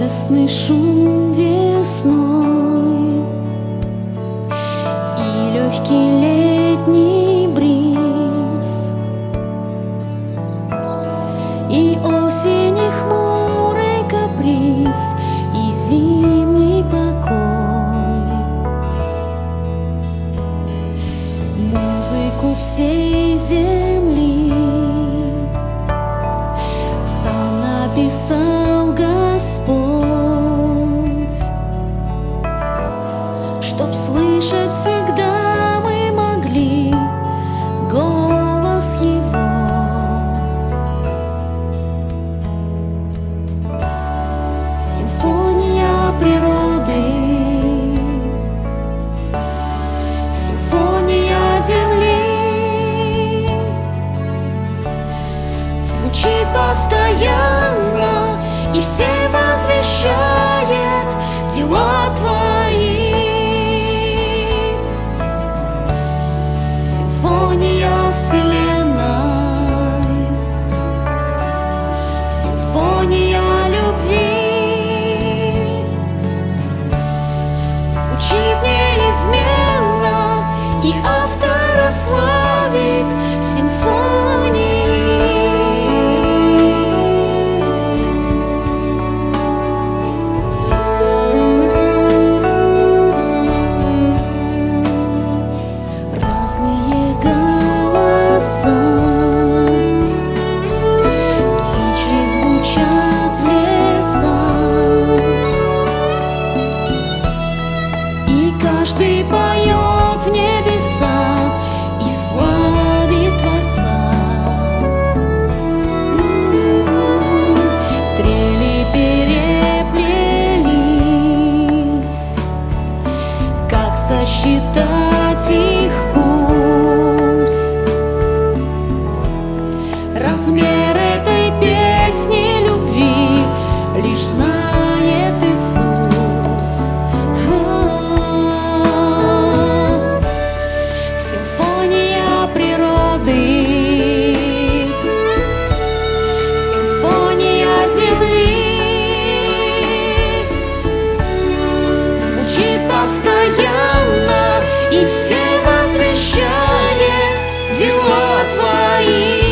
Лесный шум весной И легкий летний бриз. И осенний хмурый каприз И зимний покой. Музыку всей земли написал Господь Чтоб слышать всегда мы могли голос Его. Симфония природы, симфония земли звучит постоянно и все возвещает дела каждый поет в небеса И славит Творца Трели переплелись как сосчитать их пульс? Размер этой песни и все возвещает дела твои.